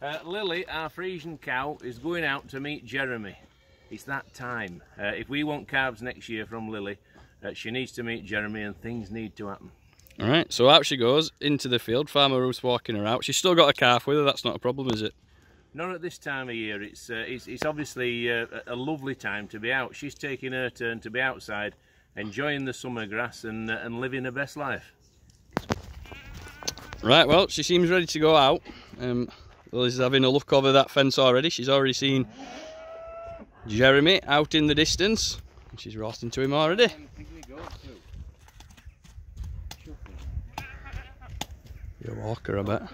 Uh, Lily, our Friesian cow, is going out to meet Jeremy. It's that time. Uh, if we want calves next year from Lily, uh, she needs to meet Jeremy and things need to happen. All right, so out she goes into the field. Farmer Ruth's walking her out. She's still got a calf with her. That's not a problem, is it? Not at this time of year. It's uh, it's, it's, obviously uh, a lovely time to be out. She's taking her turn to be outside, enjoying the summer grass and, uh, and living her best life. Right, well, she seems ready to go out. Um, Lily's having a look over that fence already. She's already seen Jeremy out in the distance. She's roasting to him already. Be a walker.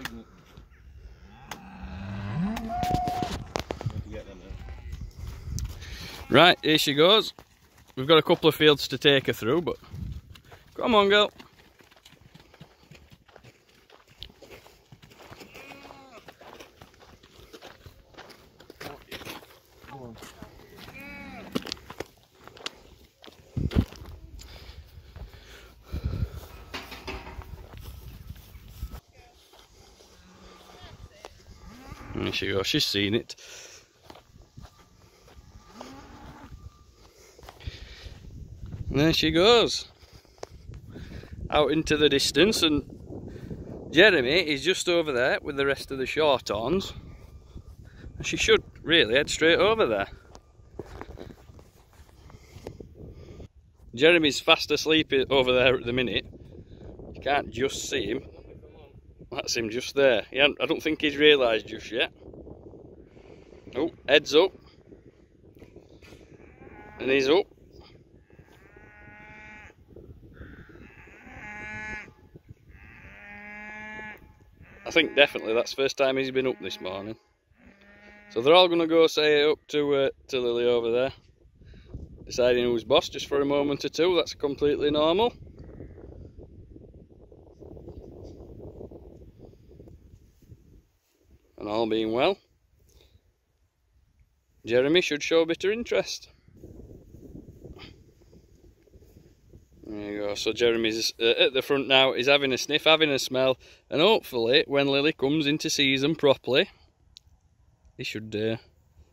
Right, here she goes. We've got a couple of fields to take her through, but come on, girl. There she goes, she's seen it. And there she goes. Out into the distance and Jeremy is just over there with the rest of the shorthorns. She should really head straight over there. Jeremy's fast asleep over there at the minute. You can't just see him. That's him just there. Yeah, I don't think he's realised just yet. Oh, heads up. And he's up. I think definitely that's first time he's been up this morning. So they're all going to go say up to, uh, to Lily over there. Deciding who's boss just for a moment or two, that's completely normal. And all being well, Jeremy should show a bit of interest. There you go. So Jeremy's uh, at the front now. He's having a sniff, having a smell, and hopefully, when Lily comes into season properly, he should uh,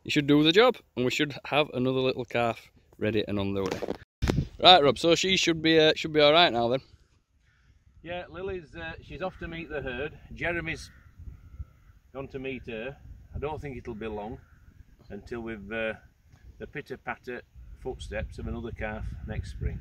he should do the job, and we should have another little calf ready and on the way. Right, Rob. So she should be uh, should be all right now then. Yeah, Lily's uh, she's off to meet the herd. Jeremy's gone to meet her. I don't think it'll be long until we've uh, the pitter patter footsteps of another calf next spring.